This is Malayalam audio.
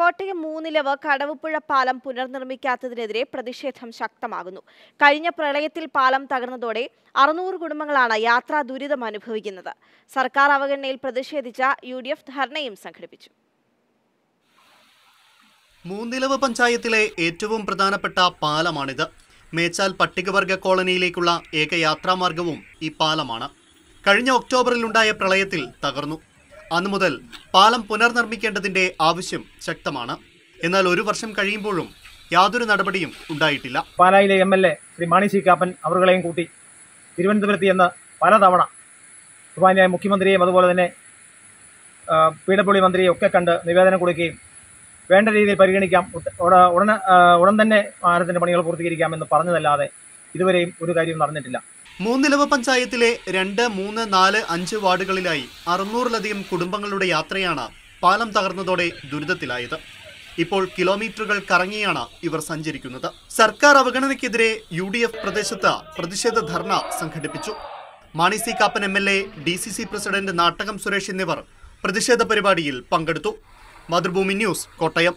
കോട്ടയം മൂന്നിലവ് കടവുപുഴ പാലം പുനർനിർമ്മിക്കാത്തതിനെതിരെ പ്രതിഷേധം ശക്തമാകുന്നു. കഴിഞ്ഞ പ്രളയത്തിൽ പാലം തകർന്നതോടെ അറുന്നൂറ് കുടുംബങ്ങളാണ് യാത്രാ ദുരിതം അനുഭവിക്കുന്നത്. സർക്കാർ അവഗണനയിൽ പ്രതിഷേധിച്ച യു ഡി എഫ് ധർണയും സംഘടിപ്പിച്ചു. മൂന്നിലവ് പഞ്ചായത്തിലെ ഏറ്റവും പ്രധാനപ്പെട്ട പാലമാണിത്. മേച്ചാൽ പട്ടികവർഗ കോളനിയിലേക്കുള്ള ഏക യാത്രാമാർഗവും ഈ പാലമാണ്. കഴിഞ്ഞ ഒക്ടോബറിലുണ്ടായ പ്രളയത്തിൽ തകർന്നു. അന്നു മുതൽ പാലം പുനർനിർമ്മിക്കേണ്ടതിന്റെ ആവശ്യം ശക്തമാണ്. എന്നാൽ ഒരു വർഷം കഴിയുമ്പോഴും യാതൊരു നടപടിയും ഉണ്ടായിട്ടില്ല. പാലായിലെ M L A Shri Mani C Kappan അവരുകളെയും കൂട്ടി തിരുവനന്തപുരത്ത് ചെന്ന് പലതവണ ബഹുമാന്യായ മുഖ്യമന്ത്രിയെയും അതുപോലെ തന്നെ പി ഡബ്ല്യു മന്ത്രിയെയും ഒക്കെ കണ്ട് നിവേദനം കൊടുക്കുകയും വേണ്ട രീതിയിൽ പരിഗണിക്കാം ഉട- ഉട- ഉടനെ ഉടൻ തന്നെ പാലത്തിന്റെ പണികൾ പൂർത്തീകരിക്കാമെന്ന് പറഞ്ഞതല്ലാതെ ഇതുവരെയും ഒരു കാര്യവും നടന്നിട്ടില്ല. മൂന്നിലവ് പഞ്ചായത്തിലെ രണ്ട് മൂന്ന് നാല് അഞ്ച് വാർഡുകളിലായി അറുന്നൂറിലധികം കുടുംബങ്ങളുടെ യാത്രയാണ് പാലം തകർന്നതോടെ ദുരിതത്തിലായത്. ഇപ്പോൾ കിലോമീറ്ററുകൾ കറങ്ങിയാണ് ഇവർ സഞ്ചരിക്കുന്നത്. സർക്കാർ അവഗണനയ്ക്കെതിരെ യു ഡി എഫ് പ്രദേശത്ത് പ്രതിഷേധ ധർണ സംഘടിപ്പിച്ചു. Mani C Kappan M L A D C C president Nattakom Suresh എന്നിവർ പ്രതിഷേധ പരിപാടിയിൽ പങ്കെടുത്തു. മാതൃഭൂമി ന്യൂസ് കോട്ടയം.